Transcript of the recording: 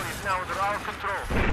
zone is now under our control.